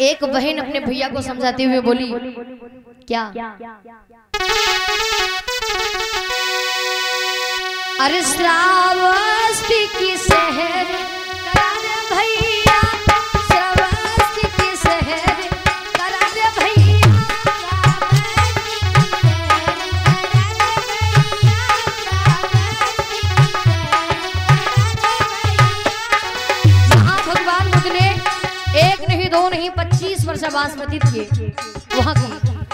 एक बहन अपने भैया को समझाते हुए बोली, क्या? अरे श्रावस्ती की शहर नहीं, दो नहीं पच्चीस वर्ष बासमती किए। वहाँ हाँ हाँ की।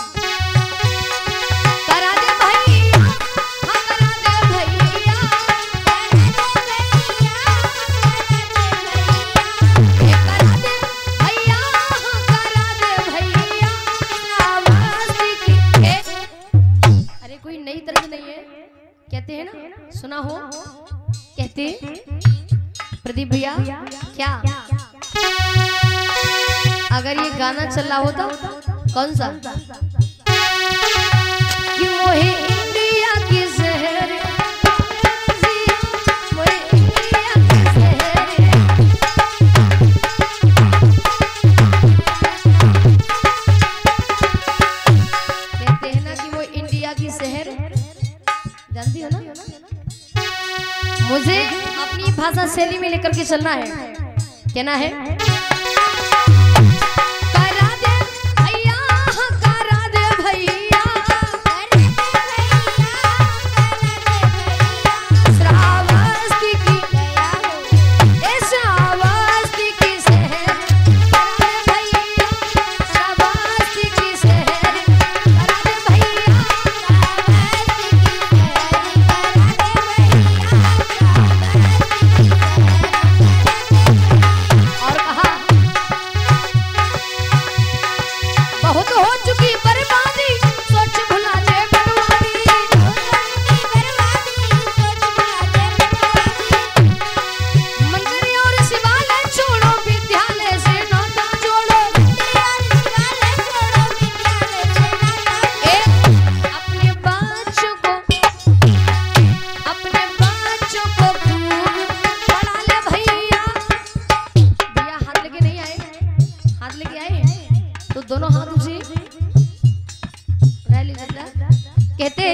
सुना हो? कहते प्रदीप भैया क्या? गाना चल रहा होता कौन सा? इंडिया की शहर हो ना? मुझे अपनी भाषा शैली में लेकर के चलना है। कहना है लीजिए कहते